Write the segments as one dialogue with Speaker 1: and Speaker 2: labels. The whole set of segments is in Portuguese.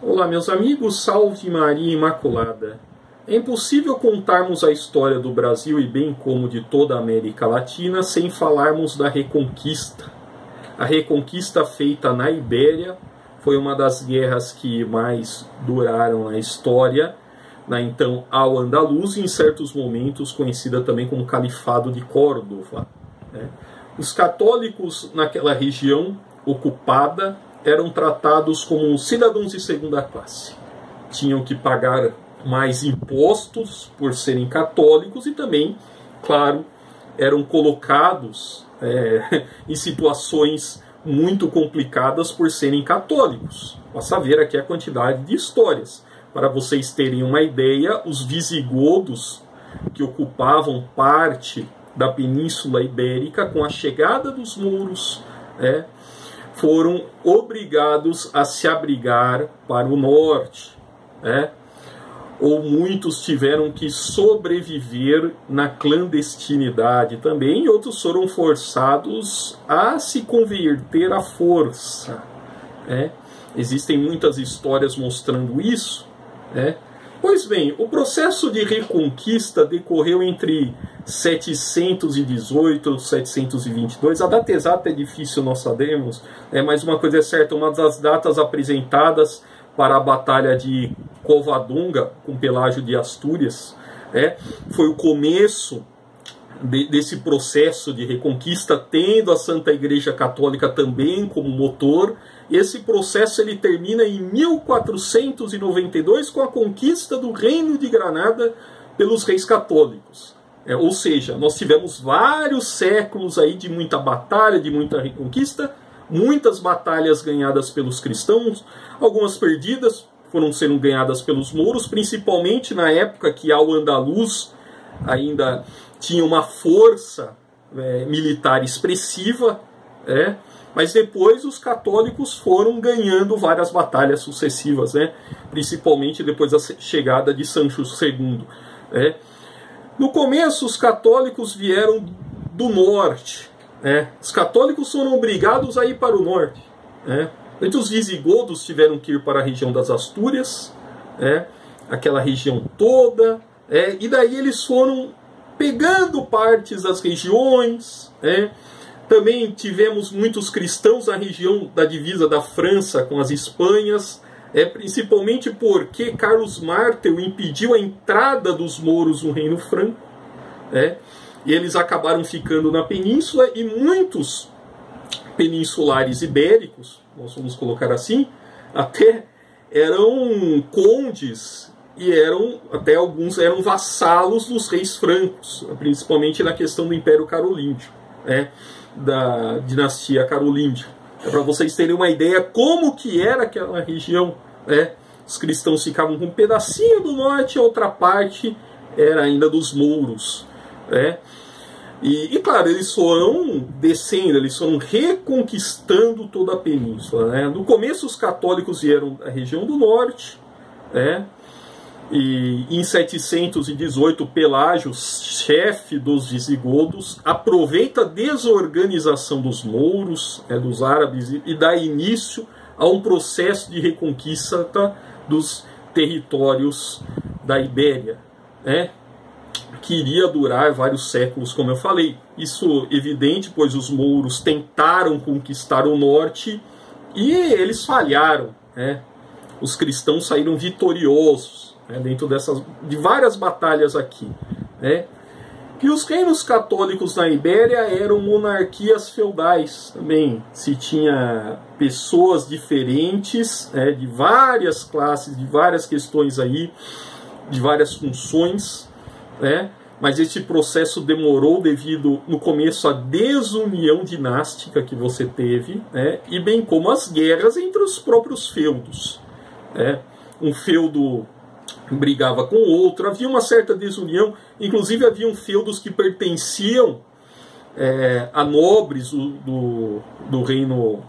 Speaker 1: Olá, meus amigos, salve Maria Imaculada. É impossível contarmos a história do Brasil e bem como de toda a América Latina sem falarmos da Reconquista. A Reconquista feita na Ibéria foi uma das guerras que mais duraram na história, na então Al-Andalus, em certos momentos conhecida também como Califado de Córdoba. Né? Os católicos naquela região ocupada eram tratados como cidadãos de segunda classe. Tinham que pagar mais impostos por serem católicos e também, claro, eram colocados é, em situações muito complicadas por serem católicos. Basta ver aqui a quantidade de histórias. Para vocês terem uma ideia, os visigodos que ocupavam parte da Península Ibérica, com a chegada dos muros, é, foram obrigados a se abrigar para o norte, né? ou muitos tiveram que sobreviver na clandestinidade também, e outros foram forçados a se converter à força. Né? Existem muitas histórias mostrando isso. Né? Pois bem, o processo de reconquista decorreu entre 718 e 722. A data exata é difícil nós sabemos, é, mas uma coisa é certa, uma das datas apresentadas para a batalha de Covadonga com Pelágio de Astúrias é, foi o começo de, desse processo de reconquista, tendo a Santa Igreja Católica também como motor, esse processo ele termina em 1492 com a conquista do Reino de Granada pelos reis católicos. É, ou seja, nós tivemos vários séculos aí de muita batalha, de muita reconquista, muitas batalhas ganhadas pelos cristãos, algumas perdidas, foram sendo ganhadas pelos mouros, principalmente na época que Al-Andalus ainda tinha uma força é, militar expressiva, é, mas depois os católicos foram ganhando várias batalhas sucessivas, né? principalmente depois da chegada de Sancho II. Né? No começo, os católicos vieram do norte. Né? Os católicos foram obrigados a ir para o norte. Né? Os visigodos tiveram que ir para a região das Astúrias, né? aquela região toda, é, e daí eles foram pegando partes das regiões, né? Também tivemos muitos cristãos na região da divisa da França com as Espanhas, é, principalmente porque Carlos Martel impediu a entrada dos mouros no Reino Franco. É, e eles acabaram ficando na península e muitos peninsulares ibéricos, nós vamos colocar assim, até eram condes e eram até alguns eram vassalos dos reis francos, principalmente na questão do Império Carolíngio. Né? da dinastia carolíngia. É para vocês terem uma ideia como que era aquela região. Né? Os cristãos ficavam com um pedacinho do norte e outra parte era ainda dos mouros. Né? E, e, claro, eles foram descendo, eles foram reconquistando toda a península. Né? No começo, os católicos vieram da região do norte, né? E em 718, Pelágio, chefe dos visigodos, aproveita a desorganização dos mouros, é, dos árabes, e dá início a um processo de reconquista dos territórios da Ibéria, né, que iria durar vários séculos, como eu falei. Isso evidente, pois os mouros tentaram conquistar o norte e eles falharam. Né? Os cristãos saíram vitoriosos né, dentro dessas, de várias batalhas aqui. Né, que os reinos católicos na Ibéria eram monarquias feudais também. Se tinha pessoas diferentes, né, de várias classes, de várias questões aí, de várias funções, né? mas esse processo demorou devido, no começo, à desunião dinástica que você teve, né? e bem como as guerras entre os próprios feudos. Né? Um feudo brigava com outro, havia uma certa desunião, inclusive haviam feudos que pertenciam é, a nobres do, do, do reino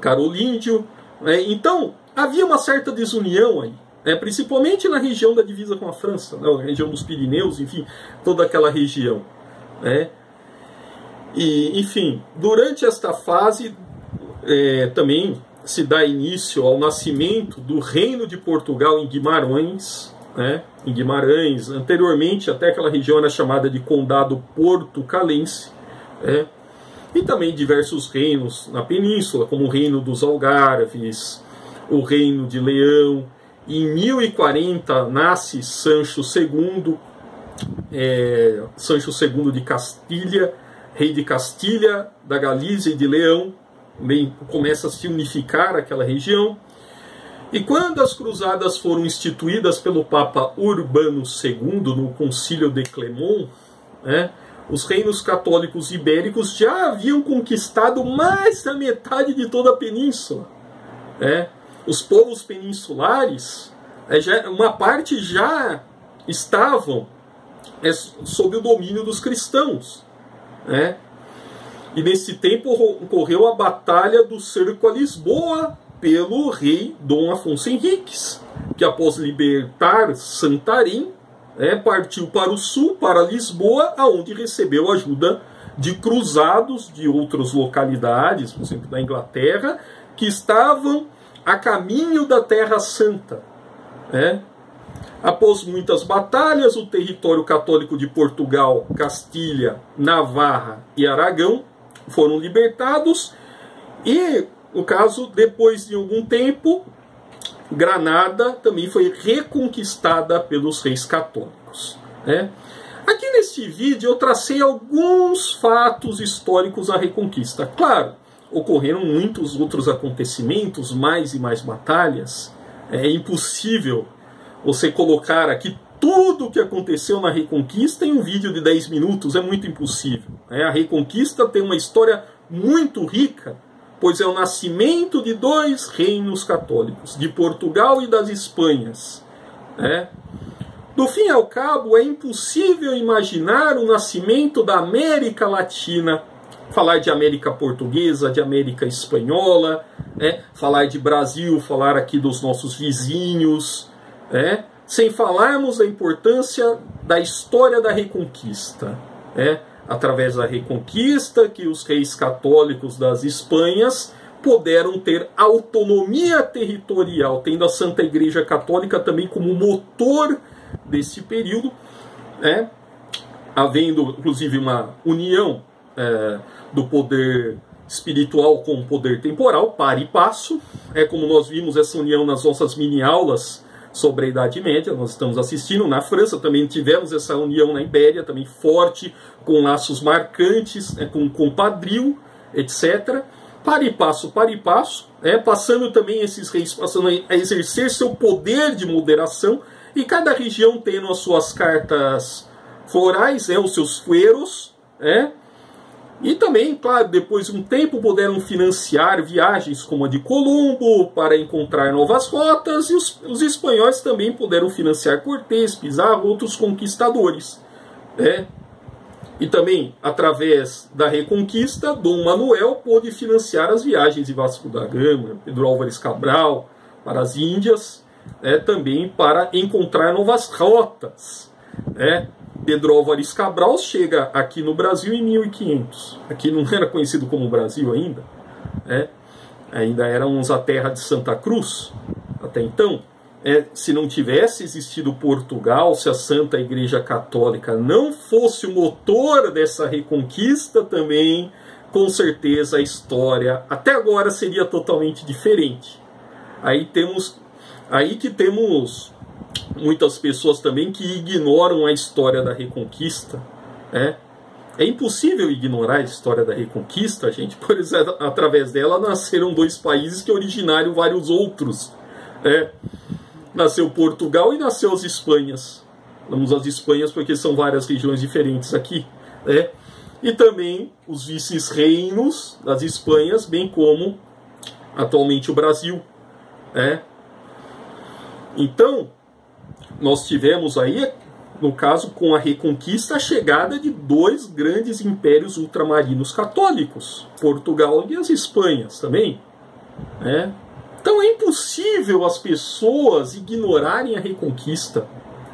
Speaker 1: carolíndio. Né? Então, havia uma certa desunião aí, né? principalmente na região da divisa com a França, né? na região dos Pirineus, enfim, toda aquela região. Né? E, enfim, durante esta fase, é, também se dá início ao nascimento do Reino de Portugal em Guimarães, né, em Guimarães. Anteriormente, até aquela região era chamada de Condado Portucalense. Né, e também diversos reinos na península, como o Reino dos Algarves, o Reino de Leão. Em 1040 nasce Sancho II, é, Sancho II de Castilha, rei de Castilha, da Galícia e de Leão, começa a se unificar aquela região. E quando as cruzadas foram instituídas pelo Papa Urbano II no Concílio de Clermont, né, os reinos católicos ibéricos já haviam conquistado mais da metade de toda a península. Né? Os povos peninsulares, já, uma parte já estavam é, sob o domínio dos cristãos. Né? E nesse tempo ocorreu a Batalha do Cerco a Lisboa pelo rei Dom Afonso Henriques, que após libertar Santarém, é, partiu para o sul, para Lisboa, aonde recebeu ajuda de cruzados de outras localidades, por exemplo, da Inglaterra, que estavam a caminho da Terra Santa. É. Após muitas batalhas, o território católico de Portugal, Castilha, Navarra e Aragão foram libertados e, no caso, depois de algum tempo, Granada também foi reconquistada pelos reis católicos. Né? Aqui neste vídeo eu tracei alguns fatos históricos da Reconquista. Claro, ocorreram muitos outros acontecimentos, mais e mais batalhas. É impossível você colocar aqui tudo o que aconteceu na Reconquista em um vídeo de 10 minutos, é muito impossível. É, a Reconquista tem uma história muito rica, pois é o nascimento de dois reinos católicos, de Portugal e das Espanhas. É. Do fim ao cabo, é impossível imaginar o nascimento da América Latina, falar de América Portuguesa, de América Espanhola, é, falar de Brasil, falar aqui dos nossos vizinhos, é, sem falarmos da importância da história da Reconquista. É, através da Reconquista que os reis católicos das Espanhas puderam ter autonomia territorial, tendo a Santa Igreja Católica também como motor desse período, né? havendo inclusive uma união é, do poder espiritual com o poder temporal, para e passo. É como nós vimos essa união nas nossas mini aulas sobre a Idade Média, nós estamos assistindo. Na França também tivemos essa união na Ibéria, também forte, com laços marcantes, né, com, com padril, etc. Para e passo, para e passo, né, passando também esses reis, passando a exercer seu poder de moderação, e cada região tendo as suas cartas florais, né, os seus fueros, né, e também, claro, depois de um tempo puderam financiar viagens como a de Colombo para encontrar novas rotas, e os, os espanhóis também puderam financiar Cortés, Pizarro, outros conquistadores. Né? E também, através da Reconquista, Dom Manuel pôde financiar as viagens de Vasco da Gama, Pedro Álvares Cabral, para as Índias, né? também para encontrar novas rotas. Né? Pedro Álvares Cabral chega aqui no Brasil em 1500. Aqui não era conhecido como Brasil ainda, né? ainda éramos a terra de Santa Cruz até então. É, se não tivesse existido Portugal, se a Santa Igreja Católica não fosse o motor dessa reconquista também, com certeza a história até agora seria totalmente diferente. Aí temos aí que temos muitas pessoas também que ignoram a história da Reconquista. Né? É impossível ignorar a história da Reconquista, gente, pois através dela nasceram dois países que originaram vários outros. Né? Nasceu Portugal e nasceu as Espanhas. Vamos às Espanhas porque são várias regiões diferentes aqui. Né? E também os vices-reinos das Espanhas, bem como atualmente o Brasil. Né? Então, nós tivemos aí, no caso, com a Reconquista, a chegada de dois grandes impérios ultramarinos católicos, Portugal e as Espanhas também. Né? Então é impossível as pessoas ignorarem a Reconquista.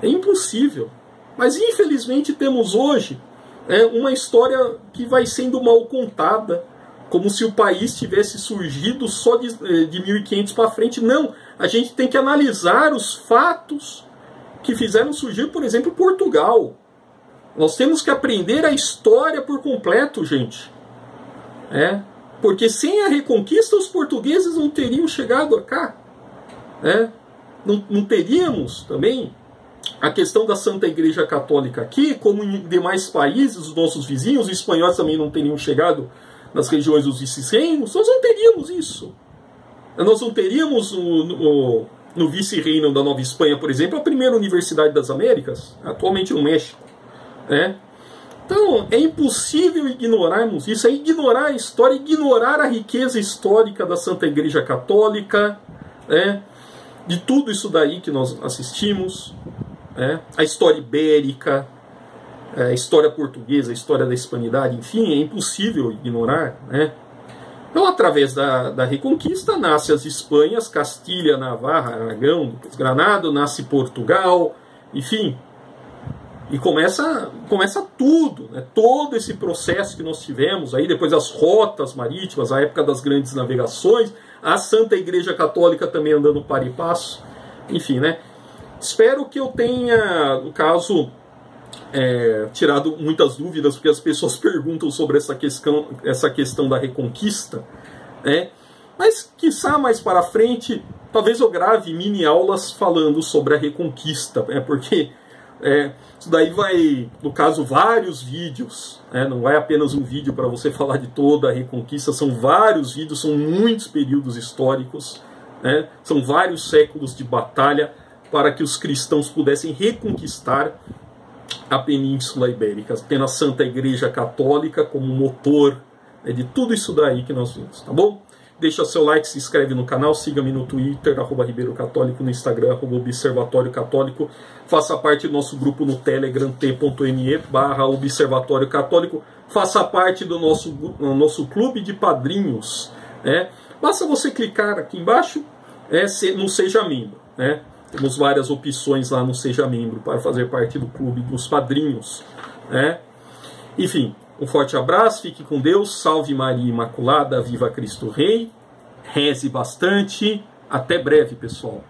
Speaker 1: É impossível. Mas infelizmente temos hoje é, uma história que vai sendo mal contada, como se o país tivesse surgido só de, eh, de 1500 para frente. Não, a gente tem que analisar os fatos que fizeram surgir, por exemplo, Portugal. Nós temos que aprender a história por completo, gente. É, porque sem a reconquista os portugueses não teriam chegado a cá. É, não, não teríamos também a questão da Santa Igreja Católica aqui, como em demais países, os nossos vizinhos, os espanhóis também não teriam chegado nas regiões dos vice-reinos, nós não teríamos isso. Nós não teríamos no, no, no vice-reino da Nova Espanha, por exemplo, a primeira Universidade das Américas, atualmente no México. Né? Então, é impossível ignorarmos isso, é ignorar a história, ignorar a riqueza histórica da Santa Igreja Católica, né? de tudo isso daí que nós assistimos, né? a história ibérica, é, a história portuguesa, a história da hispanidade, enfim, é impossível ignorar. Né? Então, através da, da Reconquista, nasce as Espanhas, Castilha, Navarra, Aragão, Granada, nasce Portugal, enfim. E começa, começa tudo, né? todo esse processo que nós tivemos, aí depois as rotas marítimas, a época das grandes navegações, a Santa Igreja Católica também andando para e passo, enfim, né? Espero que eu tenha, no caso, é, tirado muitas dúvidas, porque as pessoas perguntam sobre essa questão, essa questão da reconquista, né? Mas, quiçá mais para frente, talvez eu grave mini aulas falando sobre a reconquista, né? porque é, isso daí vai, no caso, vários vídeos, né? não é apenas um vídeo para você falar de toda a reconquista, são vários vídeos, são muitos períodos históricos, né? são vários séculos de batalha para que os cristãos pudessem reconquistar a Península Ibérica, tendo a Santa Igreja Católica como motor né, de tudo isso daí que nós vimos, tá bom? Deixa seu like, se inscreve no canal, siga-me no Twitter, arroba Ribeiro Católico, no Instagram, arroba Observatório Católico, faça parte do nosso grupo no Telegram, t.me barra Observatório Católico, faça parte do nosso, do nosso clube de padrinhos, né? Basta você clicar aqui embaixo, é, no Seja Membro, né? Temos várias opções lá no Seja Membro para fazer parte do clube dos padrinhos. Né? Enfim, um forte abraço, fique com Deus, salve Maria Imaculada, viva Cristo Rei, reze bastante, até breve, pessoal.